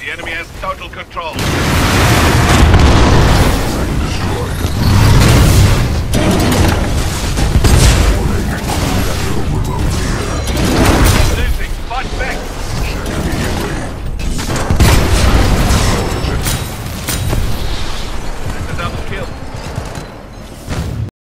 The enemy has total control.